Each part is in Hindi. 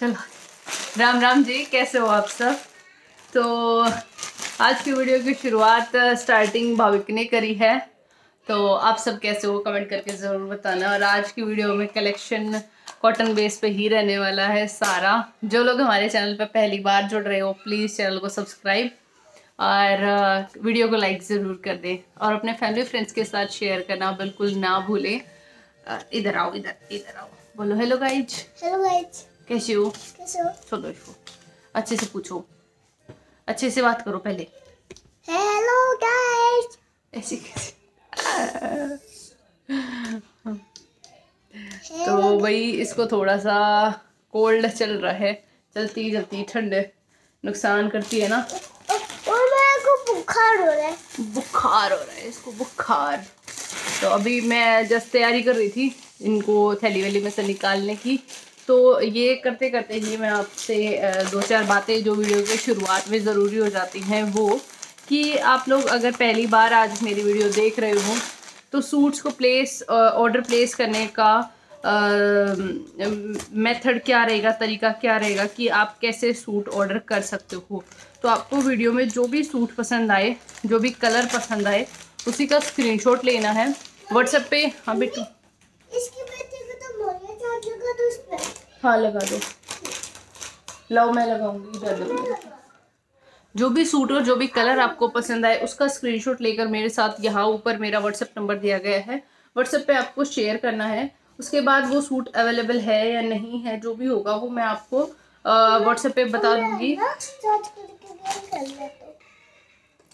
चलो। राम राम जी, कैसे हो आप सब? तो आज की वीडियो की शुरुआत स्टार्टिंग भाविक ने करी है। तो आप सब कैसे हो? कमेंट करके ज़रूर बताना। और आज की वीडियो में कलेक्शन कॉटन बेस पे ही रहने वाला है सारा। जो लोग हमारे चैनल पे पहली बार जुड़ रहे हो प्लीज़ चैनल को सब्सक्राइब और वीडियो को लाइक ज़रूर कर दें। और अपने फैमिली फ्रेंड्स के साथ शेयर करना बिल्कुल ना भूलें। इधर आओ, इधर इधर आओ। बोलो हेलो गाइज़ हेलो गाइस कैसे हो? कैसे हो? चलो इसको। अच्छे से पूछो। अच्छे से बात करो पहले। हेलो गाइस ऐसे कैसे? तो भाई इसको थोड़ा सा कोल्ड चल रहा है। चलती चलती ठंड नुकसान करती है ना। और मेरे को बुखार हो रहा है। बुखार हो रहा है इसको बुखार। तो अभी मैं जस्ट तैयारी कर रही थी इनको थैली वैली में से निकालने की। तो ये करते करते ही मैं आपसे दो चार बातें जो वीडियो की शुरुआत में ज़रूरी हो जाती हैं वो, कि आप लोग अगर पहली बार आज मेरी वीडियो देख रहे हो तो सूट्स को प्लेस ऑर्डर प्लेस करने का मेथड क्या रहेगा, तरीका क्या रहेगा, कि आप कैसे सूट ऑर्डर कर सकते हो। तो आपको वीडियो में जो भी सूट पसंद आए, जो भी कलर पसंद आए, उसी का स्क्रीनशॉट लेना है। व्हाट्सएप पे हाँ बेटू। हाँ लगा दो। लाओ मैं लगाऊँगी इधर जो भी सूट और जो भी कलर आपको पसंद आए उसका स्क्रीनशॉट लेकर मेरे साथ यहाँ ऊपर मेरा व्हाट्सएप नंबर दिया गया है। व्हाट्सएप पे आपको शेयर करना है। उसके बाद वो सूट अवेलेबल है या नहीं है जो भी होगा वो मैं आपको व्हाट्सएप पे बता दूँगी।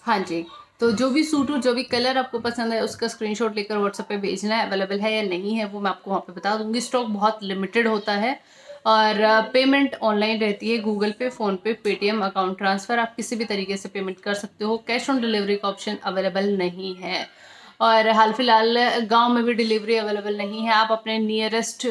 हाँ जी। तो जो भी सूट और जो भी कलर आपको पसंद है उसका स्क्रीनशॉट लेकर व्हाट्सएप पे भेजना है अवेलेबल है या नहीं है, वो मैं आपको वहाँ पे बता दूँगी। स्टॉक बहुत लिमिटेड होता है और पेमेंट ऑनलाइन रहती है गूगल पे फ़ोनपे पेटीएम अकाउंट ट्रांसफ़र आप किसी भी तरीके से पेमेंट कर सकते हो। कैश ऑन डिलीवरी का ऑप्शन अवेलेबल नहीं है। और हाल फ़िलहाल गाँव में भी डिलीवरी अवेलेबल नहीं है। आप अपने नियरेस्ट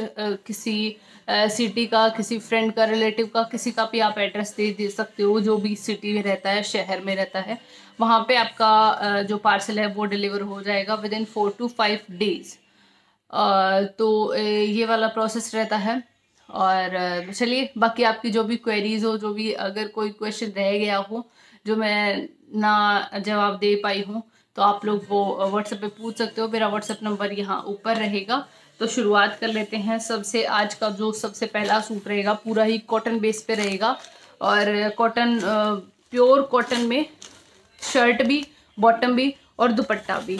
किसी सिटी का, किसी फ्रेंड का रिलेटिव का, किसी का भी आप एड्रेस दे दे सकते हो, जो भी सिटी में रहता है, शहर में रहता है। वहाँ पे आपका जो पार्सल है वो डिलीवर हो जाएगा within four to five days तो ये वाला प्रोसेस रहता है। और चलिए, बाकी आपकी जो भी क्वेरीज हो, जो भी अगर कोई क्वेश्चन रह गया हो, जो मैं ना जवाब दे पाई हूँ तो आप लोग वो व्हाट्सएप पे पूछ सकते हो। मेरा व्हाट्सएप नंबर यहाँ ऊपर रहेगा। तो शुरुआत कर लेते हैं। सबसे, आज का जो सबसे पहला सूट रहेगा, पूरा ही कॉटन बेस पे रहेगा। और कॉटन प्योर कॉटन में शर्ट भी बॉटम भी और दुपट्टा भी।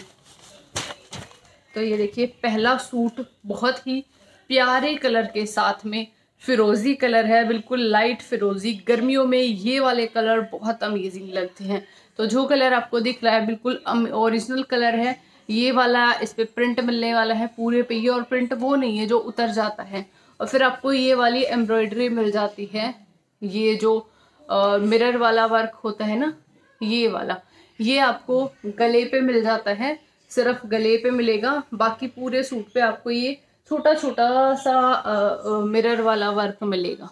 तो ये देखिए, पहला सूट बहुत ही प्यारे कलर के साथ में फिरोजी कलर है, बिल्कुल लाइट फिरोजी। गर्मियों में ये वाले कलर बहुत अमेजिंग लगते हैं। तो जो कलर आपको दिख रहा है, बिल्कुल ओरिजिनल कलर है। ये वाला, इस पे प्रिंट मिलने वाला है पूरे पे। ये और प्रिंट वो नहीं है, जो उतर जाता है। और फिर आपको ये वाली एम्ब्रॉयडरी मिल जाती है। ये जो मिरर वाला वर्क होता है ना, ये वाला। ये आपको गले पे मिल जाता है। सिर्फ़ गले पे मिलेगा। बाकी पूरे सूट पे आपको ये छोटा छोटा सा मिरर वाला वर्क मिलेगा।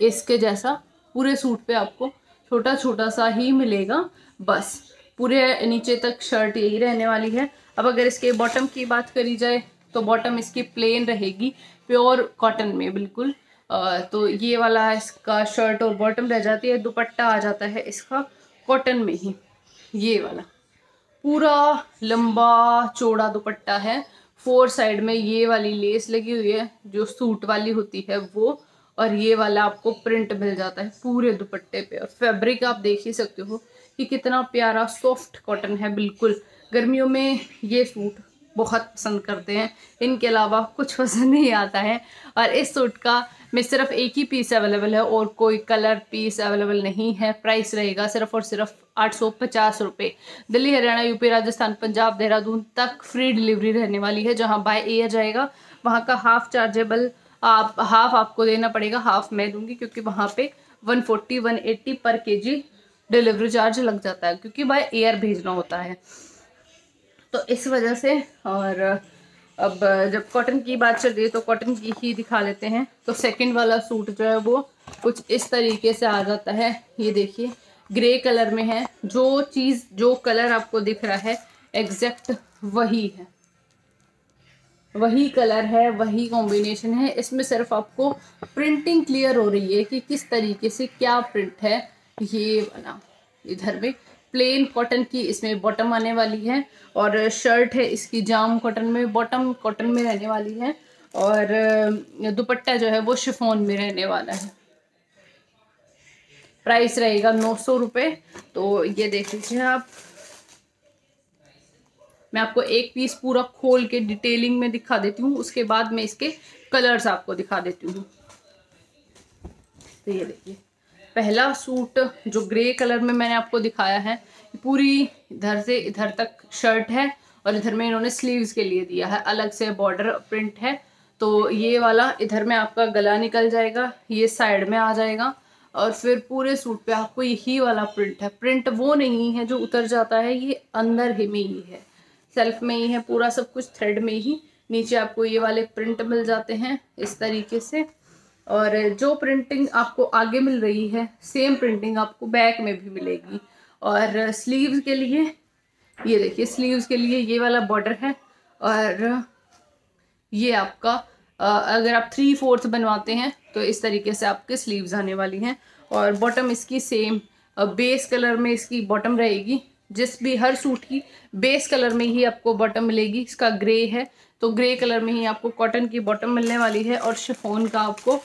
इसके जैसा पूरे सूट पे आपको छोटा छोटा सा ही मिलेगा। बस पूरे नीचे तक शर्ट यही रहने वाली है। अब अगर इसके बॉटम की बात करी जाए तो बॉटम इसकी प्लेन रहेगी प्योर कॉटन में बिल्कुल। अ, तो ये वाला इसका शर्ट और बॉटम रह जाती है दुपट्टा आ जाता है इसका कॉटन में ही। ये वाला पूरा लंबा चौड़ा दुपट्टा है। फोर साइड में ये वाली लेस लगी हुई है, जो सूट वाली होती है वो, और ये वाला आपको प्रिंट मिल जाता है पूरे दुपट्टे पे। और फैब्रिक आप देख ही सकते हो कि कितना प्यारा सॉफ्ट कॉटन है, बिल्कुल। गर्मियों में ये सूट बहुत पसंद करते हैं। इनके अलावा कुछ पसंद नहीं आता है। और इस सूट का में सिर्फ़ एक ही पीस अवेलेबल है और कोई कलर पीस अवेलेबल नहीं है। प्राइस रहेगा सिर्फ़ और सिर्फ़ आठ सौ पचास रुपये दिल्ली, हरियाणा यूपी राजस्थान, पंजाब, देहरादून तक फ्री डिलीवरी रहने वाली है। जहाँ बाय एयर जाएगा, वहाँ का हाफ़ चार्जेबल आप हाफ़ आपको देना पड़ेगा। हाफ़ मैं दूँगी क्योंकि वहाँ पे 140 180 पर केजी डिलीवरी चार्ज लग जाता है। क्योंकि बाय एयर भेजना होता है। तो इस वजह से, और, अब जब कॉटन की बात चल रही है तो कॉटन की ही दिखा लेते हैं। तो सेकंड वाला सूट जो है, वो कुछ इस तरीके से आ जाता है। ये देखिए ग्रे कलर में है। जो चीज़, जो कलर आपको दिख रहा है एग्जैक्ट वही है। वही कलर है, वही कॉम्बिनेशन है। इसमें सिर्फ़ आपको प्रिंटिंग क्लियर हो रही है कि किस तरीके से क्या प्रिंट है, ये वाला इधर में प्लेन कॉटन की इसमें बॉटम आने वाली है और शर्ट है इसकी जाम कॉटन में, बॉटम कॉटन में रहने वाली है और दुपट्टा जो है वो शिफोन में रहने वाला है। प्राइस रहेगा नौ सौ रुपये तो ये देख लीजिए आप। मैं आपको एक पीस पूरा खोल के डिटेलिंग में दिखा देती हूँ, उसके बाद मैं इसके कलर्स आपको दिखा देती हूँ। तो ये देखिए। पहला सूट जो ग्रे कलर में मैंने आपको दिखाया है पूरी इधर से इधर तक शर्ट है और इधर में इन्होंने स्लीव्स के लिए दिया है। अलग से बॉर्डर प्रिंट है तो ये वाला इधर में आपका गला निकल जाएगा, ये साइड में आ जाएगा और फिर पूरे सूट पे आपको यही वाला प्रिंट है। प्रिंट वो नहीं है जो उतर जाता है, ये अंदर ही में ही है। सेल्फ में ही है, पूरा सब कुछ थ्रेड में ही। नीचे आपको ये वाले प्रिंट मिल जाते हैं, इस तरीके से। और जो प्रिंटिंग आपको आगे मिल रही है सेम प्रिंटिंग आपको बैक में भी मिलेगी। और स्लीव्स के लिए, ये देखिए स्लीव्स के लिए ये वाला बॉर्डर है। और ये आपका अगर आप थ्री फोर्थ बनवाते हैं तो इस तरीके से आपके स्लीव्स आने वाली हैं। और बॉटम इसकी सेम बेस कलर में इसकी बॉटम रहेगी। जिस भी, हर सूट की बेस कलर में ही आपको बॉटम मिलेगी। इसका ग्रे है तो ग्रे कलर में ही आपको कॉटन की बॉटम मिलने वाली है और शिफोन का आपको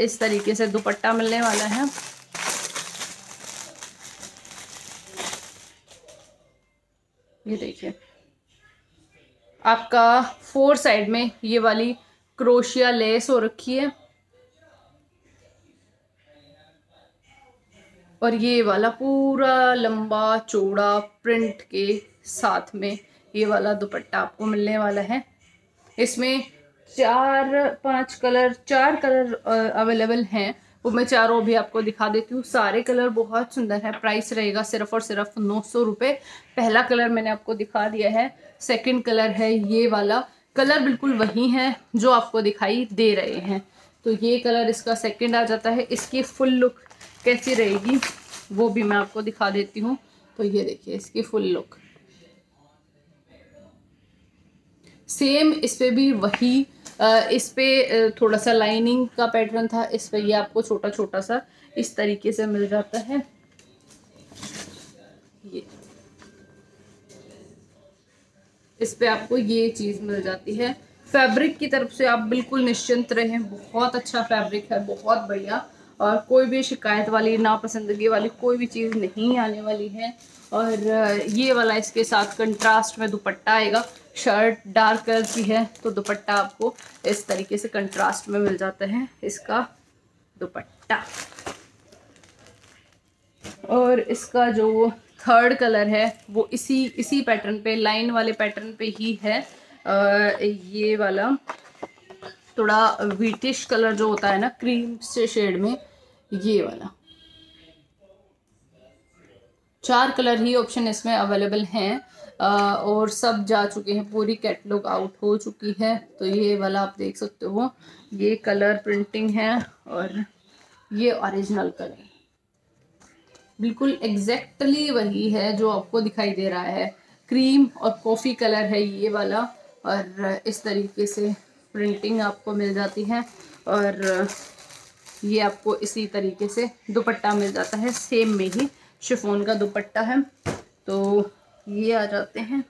इस तरीके से दुपट्टा मिलने वाला है। ये देखिए, आपका फोर साइड में ये वाली क्रोशिया लेस हो रखी है। और ये वाला पूरा लंबा चौड़ा प्रिंट के साथ में ये वाला दुपट्टा आपको मिलने वाला है। इसमें चार, पाँच कलर, चार कलर अवेलेबल हैं। वो मैं चारों भी आपको दिखा देती हूँ। सारे कलर बहुत सुंदर है। प्राइस रहेगा सिर्फ़ और सिर्फ़ नौ सौ रुपये पहला कलर मैंने आपको दिखा दिया है। सेकंड कलर है ये वाला। कलर बिल्कुल वही है जो आपको दिखाई दे रहे हैं। तो ये कलर इसका सेकंड आ जाता है। इसकी फुल लुक कैसी रहेगी, वो भी मैं आपको दिखा देती हूँ। तो ये देखिए, इसकी फुल लुक सेम इस पर भी वही इस पे थोड़ा सा लाइनिंग का पैटर्न था, इस पर ये आपको छोटा छोटा सा इस तरीके से मिल जाता है। ये। इस पर आपको ये चीज़ मिल जाती है। फैब्रिक की तरफ़ से आप बिल्कुल निश्चिंत रहें। बहुत अच्छा फैब्रिक है, बहुत बढ़िया। और कोई भी शिकायत वाली, नापसंदगी वाली कोई भी चीज़ नहीं आने वाली है। और ये वाला इसके साथ कंट्रास्ट में दुपट्टा आएगा। शर्ट डार्क कलर की है तो दुपट्टा आपको इस तरीके से कंट्रास्ट में मिल जाता है इसका दुपट्टा। और इसका जो थर्ड कलर है वो इसी इसी पैटर्न पे लाइन वाले पैटर्न पे ही है। आ, ये वाला थोड़ा वीटिश कलर जो होता है ना क्रीम से शेड में ये वाला। चार कलर ही ऑप्शन इसमें अवेलेबल हैं। और सब जा चुके हैं, पूरी कैटलॉग आउट हो चुकी है। तो ये वाला आप देख सकते हो। ये कलर प्रिंटिंग है और ये ओरिजिनल कलर बिल्कुल एग्जैक्टली वही है जो आपको दिखाई दे रहा है। क्रीम और कॉफ़ी कलर है ये वाला और इस तरीके से प्रिंटिंग आपको मिल जाती है। और ये आपको इसी तरीके से दुपट्टा मिल जाता है सेम में ही। शिफोन का दुपट्टा है। तो ये आ जाते हैं।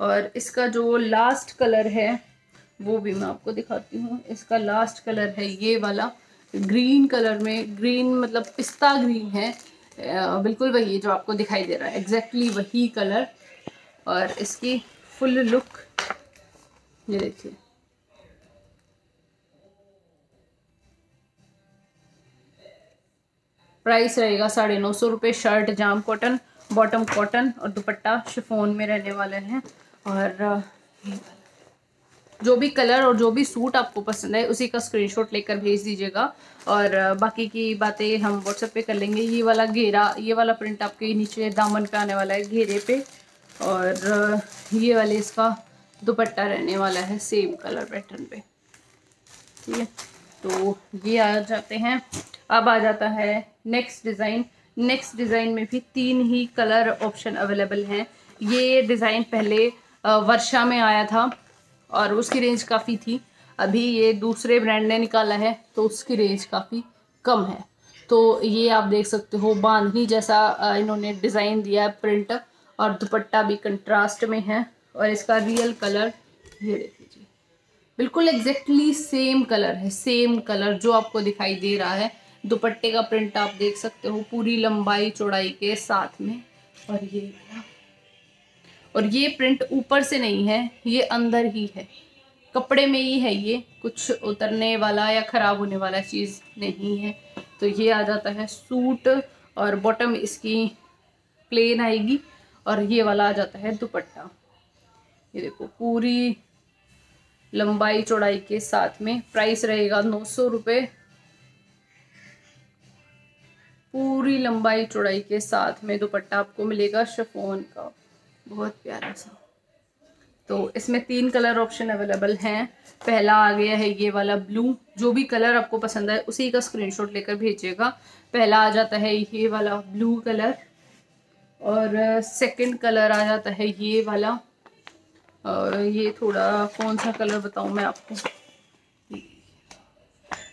और इसका जो लास्ट कलर है, वो भी मैं आपको दिखाती हूँ। इसका लास्ट कलर है ये वाला। ग्रीन कलर में ग्रीन मतलब पिस्ता ग्रीन है। बिल्कुल वही जो आपको दिखाई दे रहा है। एग्जैक्टली exactly वही कलर और इसकी फुल लुक ये देखिए। प्राइस रहेगा साढ़े नौ सौ रुपये shirt jam cotton bottom cotton और दुपट्टा शिफोन में रहने वाले हैं। और जो भी कलर और जो भी सूट आपको पसंद है उसी का स्क्रीनशॉट लेकर भेज दीजिएगा। और बाकी की बातें हम व्हाट्सएप पे कर लेंगे। ये वाला घेरा, ये वाला प्रिंट आपके नीचे दामन पे आने वाला है, घेरे पे। और ये वाले इसका दुपट्टा रहने वाला है सेम कलर पैटर्न पे। ठीक है? तो ये आ जाते हैं। अब आ जाता है नेक्स्ट डिज़ाइन नेक्स्ट डिज़ाइन में भी तीन ही कलर ऑप्शन अवेलेबल हैं। ये डिज़ाइन पहले वर्षा में आया था और उसकी रेंज काफ़ी थी। अभी ये दूसरे ब्रांड ने निकाला है तो उसकी रेंज काफ़ी कम है। तो ये आप देख सकते हो, बांधनी जैसा इन्होंने डिज़ाइन दिया है प्रिंट और दुपट्टा भी कंट्रास्ट में है और इसका रियल कलर ये देख लीजिए बिल्कुल एग्जैक्टली सेम कलर है सेम कलर जो आपको दिखाई दे रहा है। दुपट्टे का प्रिंट आप देख सकते हो, पूरी लंबाई चौड़ाई के साथ में। और ये और ये प्रिंट ऊपर से नहीं है, ये अंदर ही है। कपड़े में ही है ये, कुछ उतरने वाला या ख़राब होने वाला चीज़ नहीं है। तो ये आ जाता है सूट और बॉटम इसकी प्लेन आएगी और ये वाला आ जाता है दुपट्टा। ये देखो, पूरी लंबाई चौड़ाई के साथ में प्राइस रहेगा नौ सौ रुपये पूरी लंबाई चौड़ाई के साथ में दुपट्टा आपको मिलेगा शिफोन का। बहुत प्यारा सा। तो इसमें तीन कलर ऑप्शन अवेलेबल हैं। पहला आ गया है ये वाला ब्लू जो भी कलर आपको पसंद है उसी का स्क्रीनशॉट लेकर भेजिएगा। पहला आ जाता है ये वाला ब्लू कलर और सेकंड कलर आ जाता है ये वाला। और ये थोड़ा कौन सा कलर बताऊँ मैं आपको?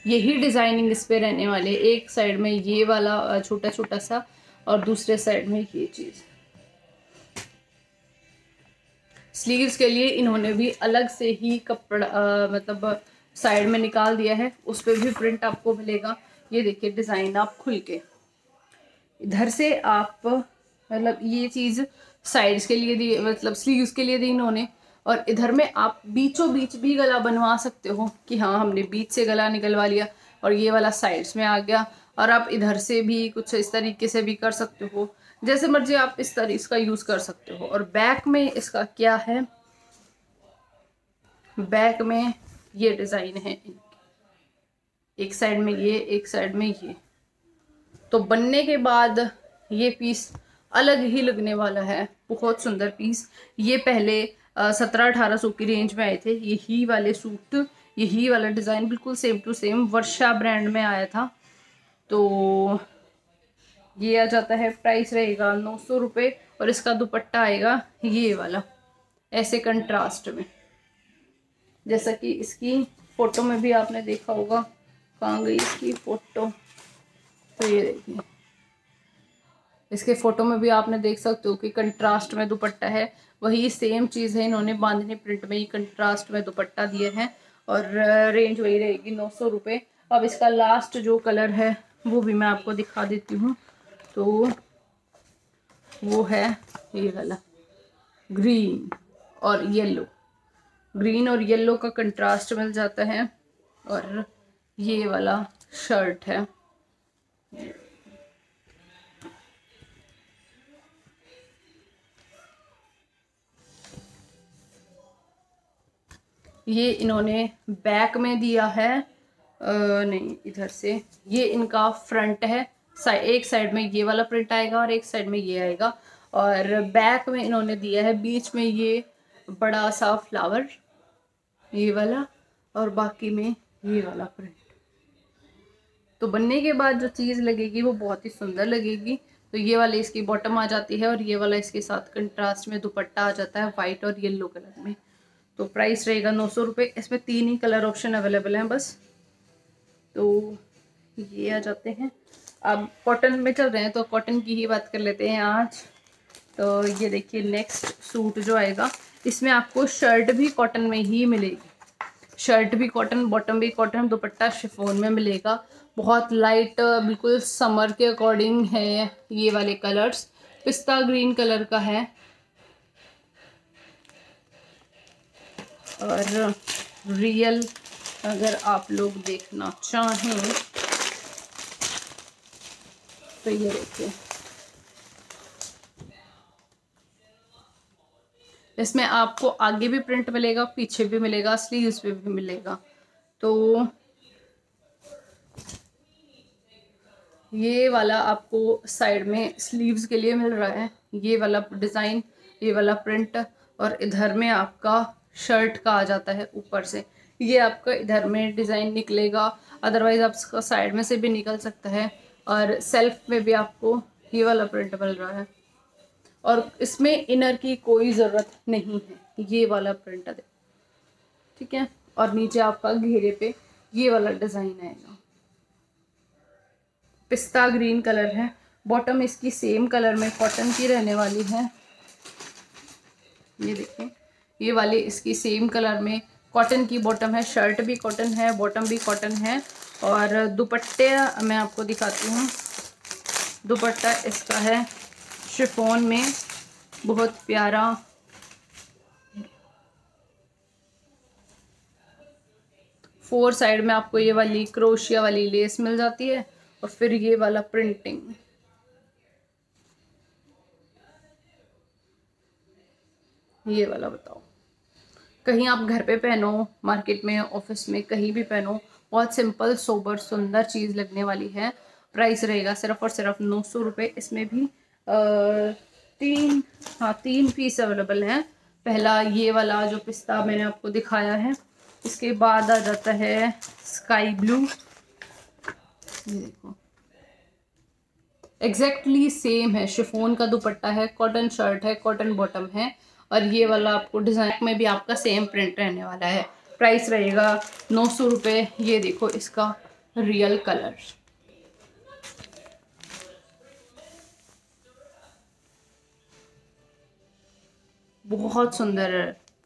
यही डिज़ाइनिंग इस पे रहने वाले। एक साइड में ये वाला छोटा छोटा सा और दूसरे साइड में ये चीज़। स्लीव्स के लिए इन्होंने भी अलग से ही कपड़ा मतलब साइड में निकाल दिया है। उस पर भी प्रिंट आपको मिलेगा। ये देखिए, डिज़ाइन आप खुल के। इधर से आप मतलब ये चीज़ साइड्स के लिए दी मतलब स्लीव्स के लिए दी इन्होंने। और इधर में आप बीचों बीच भी गला बनवा सकते हो कि हाँ हमने बीच से गला निकलवा लिया और ये वाला साइड्स में आ गया और आप इधर से भी कुछ इस तरीके से भी कर सकते हो। जैसे मर्ज़ी आप इस तरह इसका यूज़ कर सकते हो। और बैक में इसका क्या है? बैक में ये डिज़ाइन है। एक साइड में ये, एक साइड में ये। तो बनने के बाद ये पीस अलग ही लगने वाला है। बहुत सुंदर पीस। ये पहले सत्रह अठारह सौ की रेंज में आए थे। यही वाले सूट, यही वाला डिज़ाइन बिल्कुल same to same Varsha brand में आया था। तो ये आ जाता है प्राइस रहेगा नौ सौ रुपये और इसका दुपट्टा आएगा ये वाला, ऐसे कंट्रास्ट में। जैसा कि इसकी फ़ोटो में भी आपने देखा होगा, कहाँ गई इसकी फ़ोटो तो ये देखिए। इसके फ़ोटो में भी आपने देख सकते हो कि कंट्रास्ट में दुपट्टा है वही सेम चीज़ है इन्होंने बांधनी प्रिंट में ही कंट्रास्ट में दुपट्टा दिए हैं और रेंज वही रहेगी नौ सौ रुपये अब इसका लास्ट जो कलर है, वो भी मैं आपको दिखा देती हूँ। तो वो है ये वाला ग्रीन और येलो ग्रीन और येलो का कंट्रास्ट मिल जाता है और ये वाला शर्ट है। ये इन्होंने बैक में दिया है। आ, नहीं इधर से। ये इनका फ्रंट है। एक साइड में ये वाला प्रिंट आएगा और एक साइड में ये आएगा। और बैक में इन्होंने दिया है। बीच में ये बड़ा सा फ्लावर ये वाला और बाकी में ये वाला प्रिंट तो बनने के बाद जो चीज़ लगेगी वो बहुत ही सुंदर लगेगी। तो ये वाली इसकी बॉटम आ जाती है और ये वाला इसके साथ कंट्रास्ट में दुपट्टा आ जाता है वाइट और येलो कलर में। तो प्राइस रहेगा नौ सौ रुपये इसमें तीन ही कलर ऑप्शन अवेलेबल हैं बस। तो ये आ जाते हैं। अब कॉटन में चल रहे हैं तो कॉटन की ही बात कर लेते हैं आज। तो ये देखिए नेक्स्ट सूट जो आएगा, इसमें आपको शर्ट भी कॉटन में ही मिलेगी। शर्ट भी कॉटन बॉटम भी कॉटन दुपट्टा शिफोन में मिलेगा। बहुत लाइट बिल्कुल समर के अकॉर्डिंग है ये वाले कलर्स पिस्ता ग्रीन कलर का है। और रियल अगर आप लोग देखना चाहें तो ये देखिए। इसमें आपको आगे भी प्रिंट मिलेगा, पीछे भी मिलेगा स्लीव्स पे भी मिलेगा। तो ये वाला आपको साइड में स्लीव्स के लिए मिल रहा है। ये वाला डिज़ाइन ये वाला प्रिंट और इधर में आपका शर्ट का आ जाता है ऊपर से। ये आपका इधर में डिज़ाइन निकलेगा, अदरवाइज़ आप आपका साइड में से भी निकल सकता है और सेल्फ में भी आपको ये वाला प्रिंट मिल रहा है। और इसमें इनर की कोई ज़रूरत नहीं है, ये वाला प्रिंट है ठीक है? और नीचे आपका घेरे पे ये वाला डिज़ाइन आएगा। पिस्ता ग्रीन कलर है। बॉटम इसकी सेम कलर में कॉटन की रहने वाली है। ये देखें ये वाली, इसकी सेम कलर में कॉटन की बॉटम है शर्ट भी कॉटन है बॉटम भी कॉटन है। और दुपट्टे, मैं आपको दिखाती हूँ। दुपट्टा इसका है शिफोन में, बहुत प्यारा। फोर साइड में आपको ये वाली क्रोशिया वाली लेस मिल जाती है और फिर ये वाला प्रिंटिंग ये वाला बताओ। कहीं आप घर पे पहनो मार्केट में ऑफ़िस में कहीं भी पहनो बहुत सिंपल सोबर सुंदर चीज़ लगने वाली है। प्राइस रहेगा सिर्फ़ और सिर्फ़ नौ सौ रुपये इसमें भी आ, तीन हाँ तीन पीस अवेलेबल हैं। पहला ये वाला जो पिस्ता मैंने आपको दिखाया है इसके बाद आ जाता है स्काई ब्लू ये देखो। एग्जैक्टली सेम है। शिफोन का दुपट्टा है कॉटन शर्ट है कॉटन बॉटम है। और ये वाला आपको डिज़ाइन में भी आपका सेम प्रिंट रहने वाला है। प्राइस रहेगा नौ सौ रुपये ये देखो इसका रियल कलर बहुत सुंदर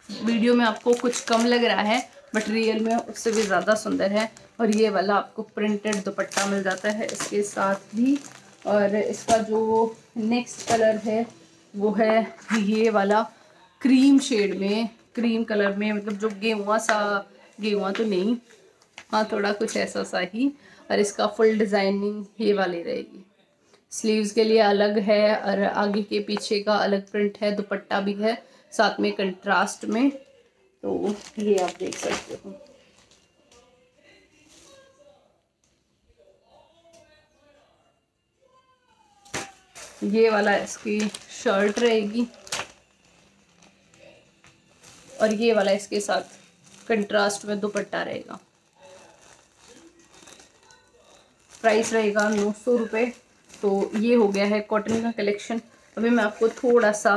वीडियो में आपको कुछ कम लग रहा है बट रियल में उससे भी ज़्यादा सुंदर है। और ये वाला आपको प्रिंटेड दुपट्टा मिल जाता है इसके साथ भी। और इसका जो नेक्स्ट कलर है, वो है ये वाला। क्रीम शेड में, क्रीम कलर में मतलब जो गेहुआ सा गेहुआ तो नहीं हाँ थोड़ा कुछ ऐसा सा ही, और इसका फुल डिज़ाइनिंग ये वाली रहेगी। स्लीव्स के लिए अलग है, और आगे के पीछे का अलग प्रिंट है, दुपट्टा भी है, साथ में कंट्रास्ट में। तो ये आप देख सकते हो। ये वाला इसकी शर्ट रहेगी। और ये वाला इसके साथ कंट्रास्ट में दुपट्टा रहेगा। प्राइस रहेगा नौ सौ रुपये तो ये हो गया है कॉटन का कलेक्शन अभी मैं आपको थोड़ा सा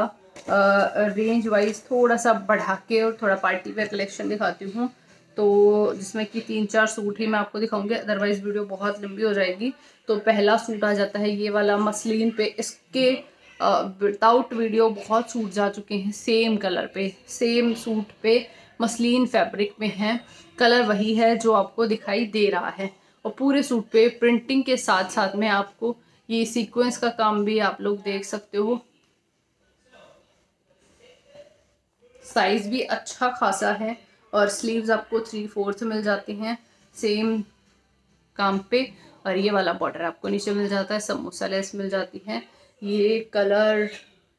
रेंज वाइज थोड़ा सा बढ़ा के और थोड़ा पार्टी वेयर कलेक्शन दिखाती हूँ। तो जिसमें कि तीन चार सूट ही मैं आपको दिखाऊँगी अदरवाइज़ वीडियो बहुत लंबी हो जाएगी। तो पहला सूट आ जाता है ये वाला मसलिन पे। इसके विदाउट वीडियो बहुत सूट जा चुके हैं सेम कलर पे सेम सूट पे, मसलिन फैब्रिक में है। कलर वही है जो आपको दिखाई दे रहा है। और पूरे सूट पे प्रिंटिंग के साथ साथ में आपको ये सीक्वेंस का काम भी आप लोग देख सकते हो। साइज़ भी अच्छा खासा है और स्लीव्स आपको थ्री फोर्थ मिल जाती हैं सेम काम पे। और ये वाला बॉर्डर आपको नीचे मिल जाता है, समोसा लेस मिल जाती है। ये कलर,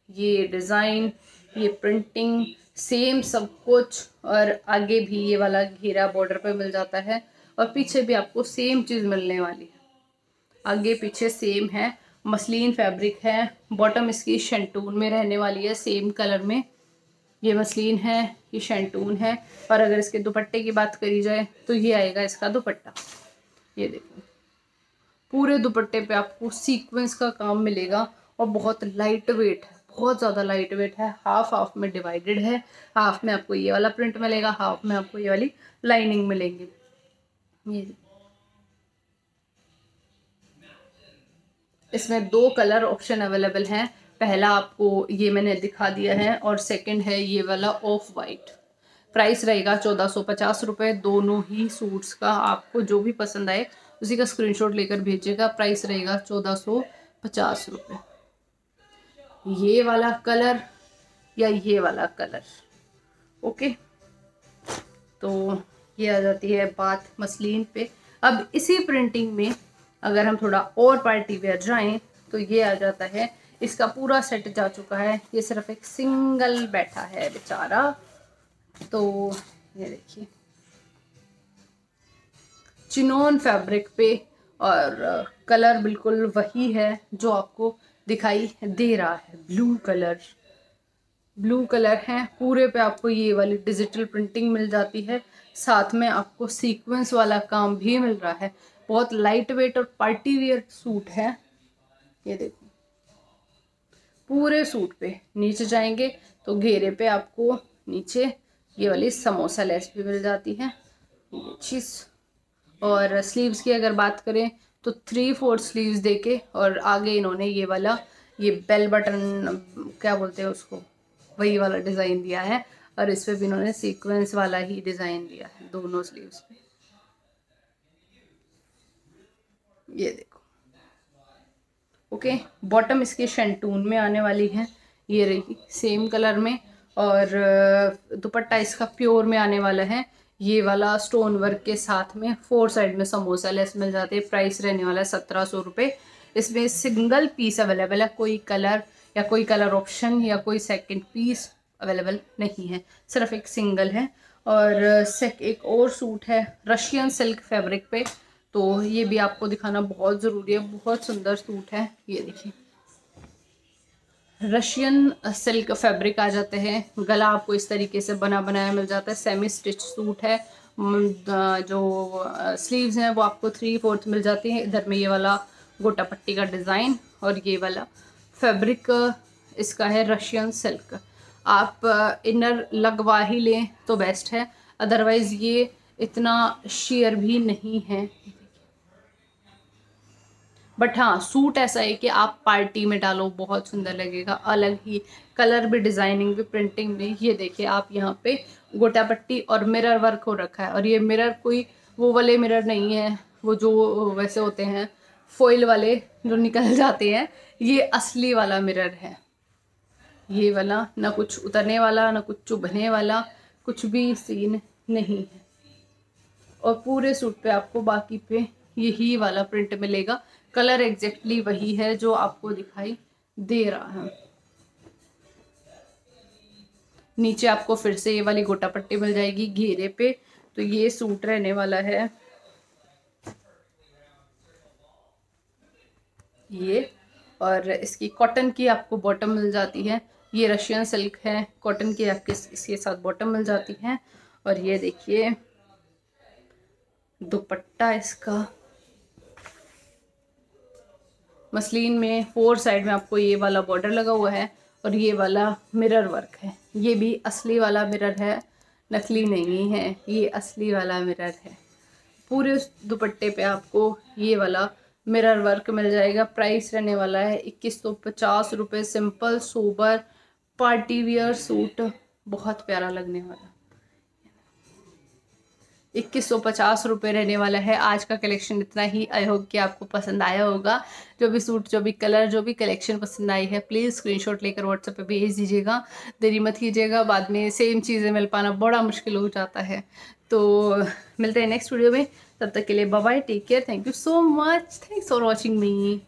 ये डिज़ाइन, ये प्रिंटिंग, सेम सब कुछ और आगे भी ये वाला घेरा बॉर्डर पे मिल जाता है और पीछे भी आपको सेम चीज़ मिलने वाली है। आगे पीछे सेम है, मसलिन फैब्रिक है, बॉटम इसकी शेंटून में रहने वाली है, सेम कलर में। ये मसलिन है, ये शेंटून है और अगर इसके दुपट्टे की बात करी जाए तो ये आएगा इसका दुपट्टा। ये देखो, पूरे दुपट्टे पे आपको सीक्वेंस का काम मिलेगा और बहुत लाइट वेट है, बहुत ज़्यादा लाइट वेट है हाफ़ हाफ़ में डिवाइडेड है हाफ़ में आपको ये वाला प्रिंट मिलेगा हाफ़ में आपको ये वाली लाइनिंग मिलेंगी। ये इसमें दो कलर ऑप्शन अवेलेबल हैं। पहला आपको ये मैंने दिखा दिया है और सेकंड है ये वाला ऑफ़ वाइट प्राइस रहेगा चौदह सौ पचास रुपये दोनों ही सूट्स का आपको जो भी पसंद आए, उसी का स्क्रीनशॉट लेकर भेजिएगा। प्राइस रहेगा चौदह सौ पचास रुपये ये वाला कलर या ये वाला कलर। ओके तो ये आ जाती है बात मसलिन पे। अब इसी प्रिंटिंग में अगर हम थोड़ा और पार्टी वेयर जाएँ तो ये आ जाता है। इसका पूरा सेट जा चुका है। ये सिर्फ़ एक सिंगल बैठा है बेचारा। तो ये देखिए। चिनोन फैब्रिक पे और कलर बिल्कुल वही है जो आपको दिखाई दे रहा है। ब्लू कलर ब्लू कलर है। पूरे पे आपको ये वाली डिजिटल प्रिंटिंग मिल जाती है। साथ में आपको सीक्वेंस वाला काम भी मिल रहा है। बहुत लाइट वेट और पार्टी वेयर सूट है। ये देखो। पूरे सूट पे नीचे जाएँगे तो घेरे पे आपको नीचे ये वाली समोसा लेस भी मिल जाती है। ये चीज़। और स्लीव्स की अगर बात करें तो थ्री फोर स्लीव्स देके और आगे इन्होंने ये वाला, ये बेल बटन क्या बोलते हैं उसको, वही वाला डिज़ाइन दिया है और इस पर भी इन्होंने सीक्वेंस वाला ही डिज़ाइन दिया है, दोनों स्लीव्स पे। ये देखो। ओके बॉटम इसके शेंटून में आने वाली है, ये रही सेम कलर में और, दुपट्टा इसका प्योर में आने वाला है ये वाला स्टोन वर्क के साथ में फोर साइड में समोसा लेस मिल जाते हैं। प्राइस रहने वाला है सत्रह सौ रुपये इसमें सिंगल पीस अवेलेबल है। कोई कलर या कोई कलर ऑप्शन या कोई सेकंड पीस अवेलेबल नहीं है। सिर्फ़ एक सिंगल है। और एक और सूट है रशियन सिल्क फैब्रिक पे। तो ये भी आपको दिखाना बहुत ज़रूरी है। बहुत सुंदर सूट है। ये देखिए। रशियन सिल्क फैब्रिक आ जाते हैं। गला आपको इस तरीके से बना बनाया मिल जाता है। सेमी स्टिच सूट है। जो स्लीव्स हैं, वो आपको थ्री फोर्थ मिल जाती हैं। इधर में ये वाला गोटा पट्टी का डिज़ाइन और ये वाला फैब्रिक इसका है रशियन सिल्क। आप इनर लगवा ही लें तो बेस्ट है। अदरवाइज़ ये इतना शेयर भी नहीं है। बट हाँ सूट ऐसा है कि आप पार्टी में डालो, बहुत सुंदर लगेगा। अलग ही कलर भी डिज़ाइनिंग भी प्रिंटिंग भी ये देखिए, आप यहाँ पे गोटा पट्टी और मिरर वर्क हो रखा है। और ये मिरर कोई, वो वाले मिरर नहीं है, वो जो वैसे होते हैं फॉइल वाले जो निकल जाते हैं, ये असली वाला मिरर है। ये वाला ना कुछ उतरने वाला, ना कुछ चुभने वाला, कुछ भी सीन नहीं है। और पूरे सूट पे आपको बाकी पे यही वाला प्रिंट मिलेगा। कलर एग्जैक्टली वही है जो आपको दिखाई दे रहा है। नीचे आपको फिर से ये वाली गोटा पट्टी मिल जाएगी घेरे पे। तो ये सूट रहने वाला है। ये और इसकी कॉटन की आपको बॉटम मिल जाती है। ये रशियन सिल्क है। कॉटन की आपके इसके साथ बॉटम मिल जाती है। और ये देखिए, दुपट्टा इसका। मसलिन में फोर साइड में आपको ये वाला बॉर्डर लगा हुआ है और ये वाला मिरर वर्क है। ये भी असली वाला मिरर है, नकली नहीं है, ये असली वाला मिरर है। पूरे उस दुपट्टे पे आपको ये वाला मिरर वर्क मिल जाएगा। प्राइस रहने वाला है इक्कीस सौ पचास रुपये simple sober party wear suit बहुत प्यारा लगने वाला इक्कीस सौ पचास रुपये रहने वाला है। आज का कलेक्शन इतना ही। आई होप कि आपको पसंद आया होगा। जो भी सूट जो भी कलर जो भी कलेक्शन पसंद आई है प्लीज़ स्क्रीनशॉट लेकर व्हाट्सएप पे भेज दीजिएगा। देरी मत कीजिएगा। बाद में सेम चीज़ें मिल पाना बड़ा मुश्किल हो जाता है। तो मिलते हैं नेक्स्ट वीडियो में। तब तक के लिए bye take care thank you so much thanks for watching me